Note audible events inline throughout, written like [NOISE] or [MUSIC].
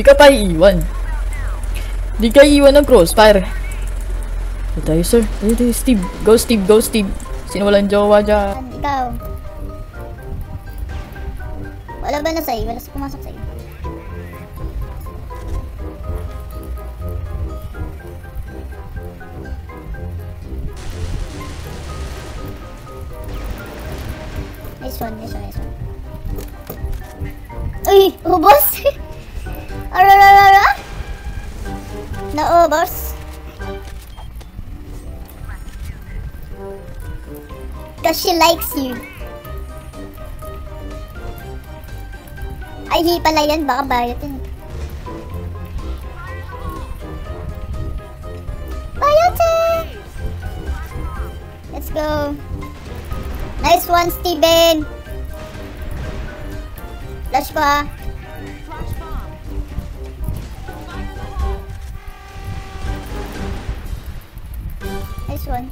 Di ka tayo iwan. Di ka iwan ng crossfire. Ito tayo, sir. Ito tayo, Steve. Go, Steve. Go, Steve. Sino walang jowa dyan? Ikaw. Wala ba na sa'yo? Wala sa pumasok sa'yo. Nice one, nice one, nice one. Uy! Ubos! [LAUGHS] Arararara! Naubos! Cause she likes you. Ay, di pala yan. Baka bayot yun. Bayotin! Eh. Let's go. Nice one, Steven. Flash pa. Nice one.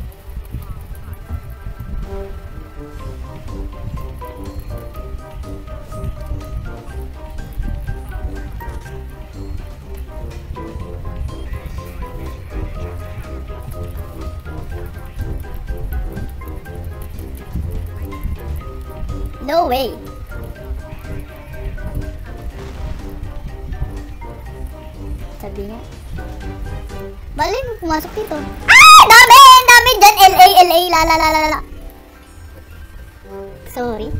No way. Sabi niya. Malay mo pumasok dito. LA, LA, la la la la la. Sorry.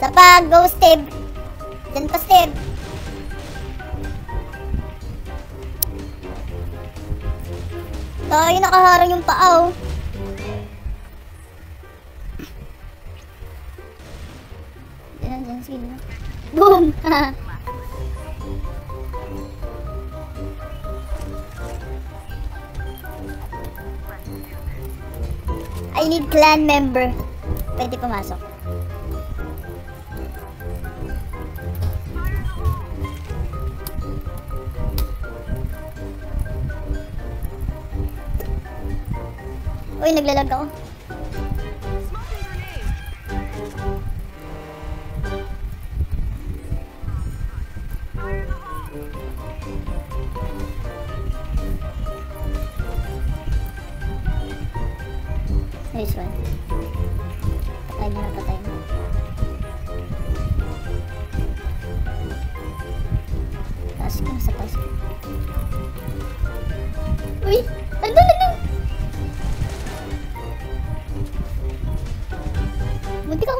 Sa pag, go Steve. Dyan pa Steve. Tayo nakaharang yung paa oh. Yan, yan, sige na. Boom! [LAUGHS] I need clan member. Pwede pumasok. Uy, naglalag ako. Nice one. Patay na, patay na. Taas ka, sa taas ka. Uy! Ano, ano? Munti ka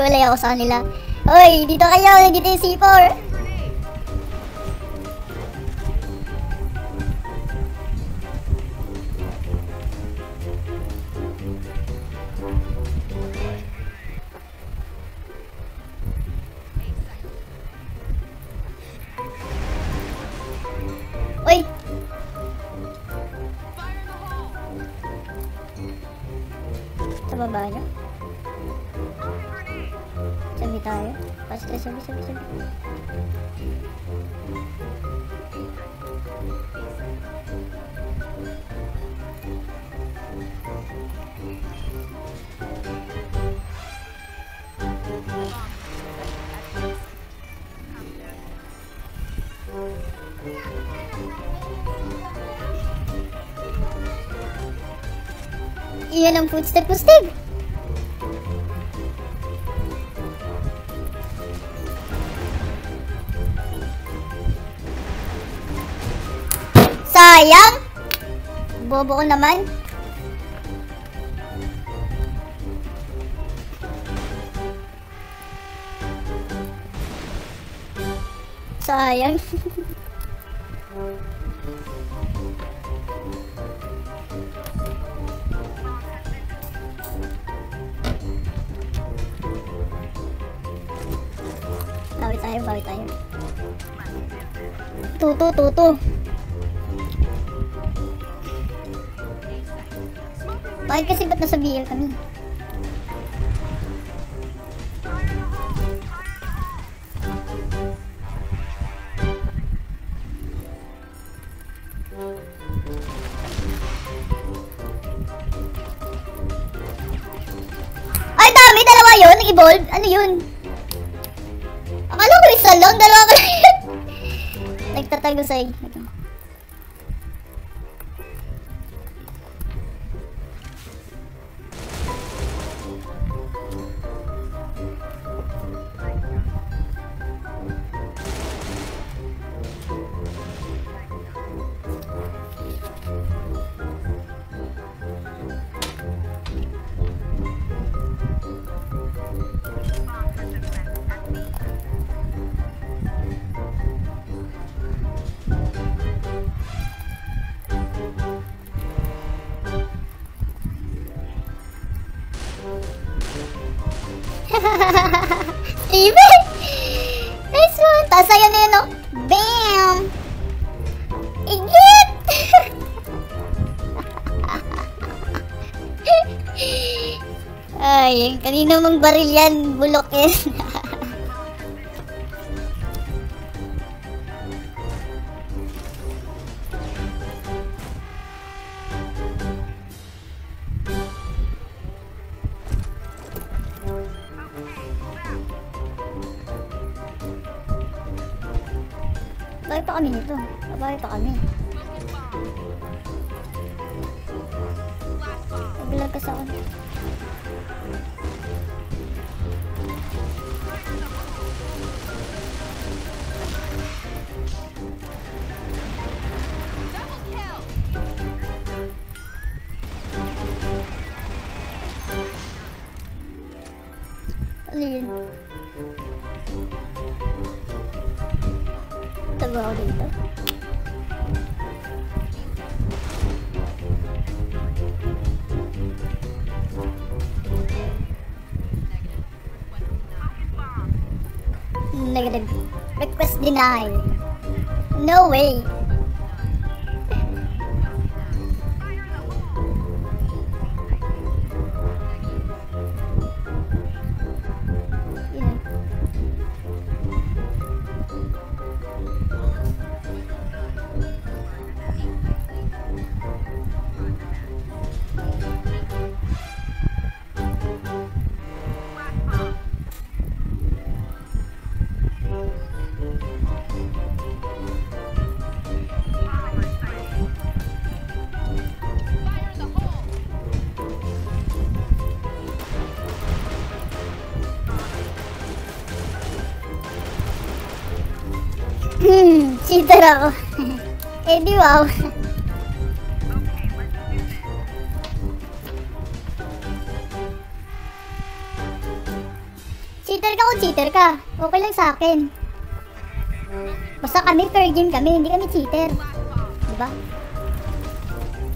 Siwalay ako sa kanila. Hoy, dito kayo! Nandito yung C4! Sabi tayo. Basta sabi, sabi, sabi. Iyan ang footstep ko, sayang. Bobo ko naman. Sayang. bawi tayo, bawi tayo. Tutu, tutu. Bakit kasi ba't nasa BL kami? Ay, dami! Dalawa yun! Nag-evolve? Ano yun? Akala ko isa lang. Dalawa ko lang yun. [LAUGHS] Nagtatago [LAUGHS] Steven! Nice one! Sa'yo na yun, oh. Bam! Igit! [LAUGHS] Ay, kanino mong baril yan, bulok yan. [LAUGHS] Bakit pa kami nito? Bakit pa kami? Naglag ka sa akin. Ano yun? Ako dito. Negative. Request denied. No way. Cheater ako. [LAUGHS] eh di [LAUGHS] wow. cheater ka kung cheater ka. Okay lang sa akin. Basta kami fair game kami, hindi kami cheater. Diba?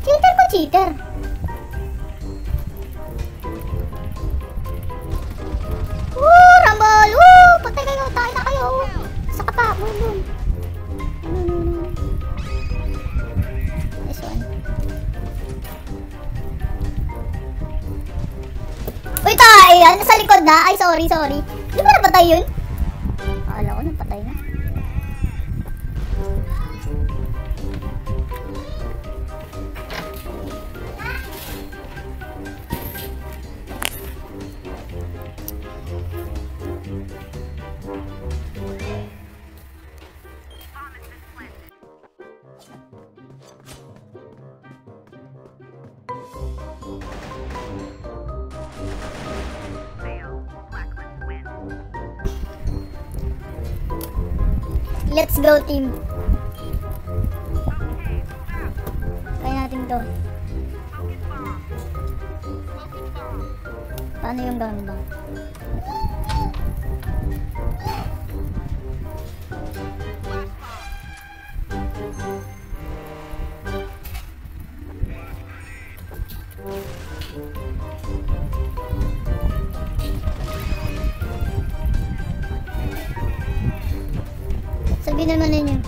Cheater ko cheater. Woo! Rumble! Woo! Patay kayo! Tayo na kayo! Saka pa! Boom, boom! Uy, tayo! Ano sa likod na? Ay, sorry, sorry. Di ba napatay yun? Let's go, team. Kaya natin to. Paano yung gangbang? Sabi naman ninyo yung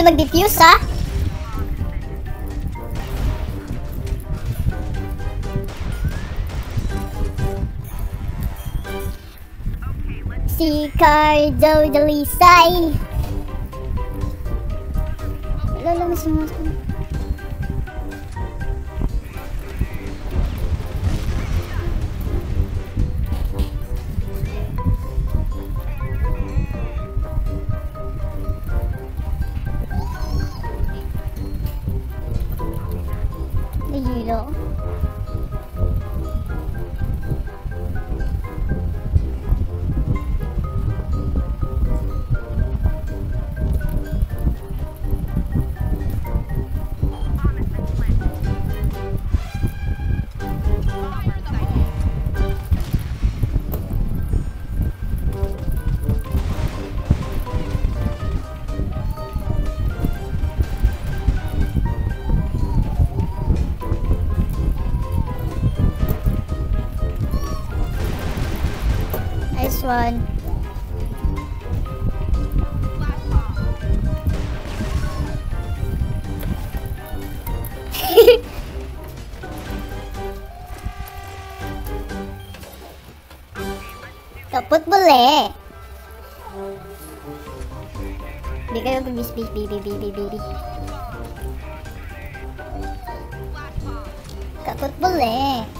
Tagal mag-diffuse ha? Si Cardo Dalisay. Wala lang si Mas. one. [LAUGHS] Teput boleh. Bikin aku bis bis bis bis bis bis bis. Kakut boleh.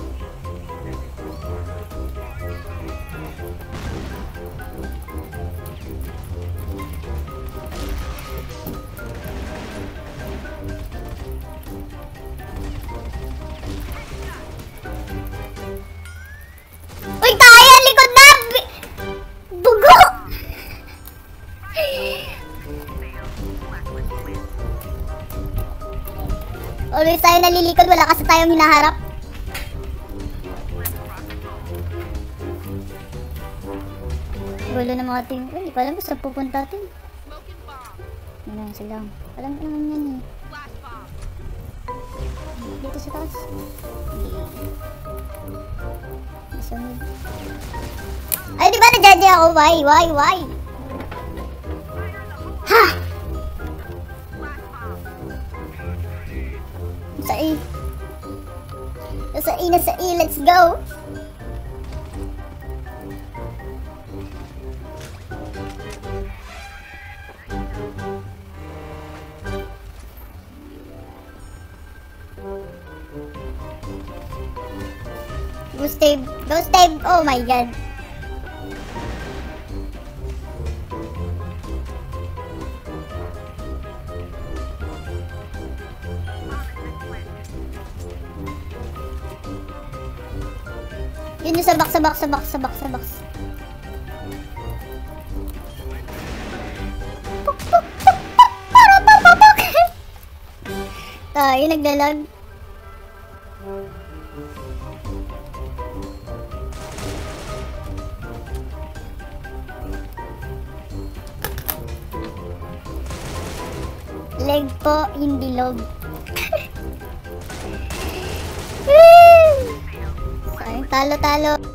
Always tayo nalilikod, wala kasi tayong hinaharap. Gulo ng mga team. Uy, Hindi ko alam kung saan pupunta team. Yun lang sila. Alam ko naman yan eh. Dito sa taas. Ay, di ba na-judge ako? Why? Why? Why? Sa E. Nasa E, nasa E. Let's go! Go Stave. Go Stave. Oh my god. Yun yung sa box, sa box, sa box, sa box, sa box. Puk, puk, puk, puk, para, puk, puk. Tayo, naglalag. Leg po, hindi log. Talo-talo.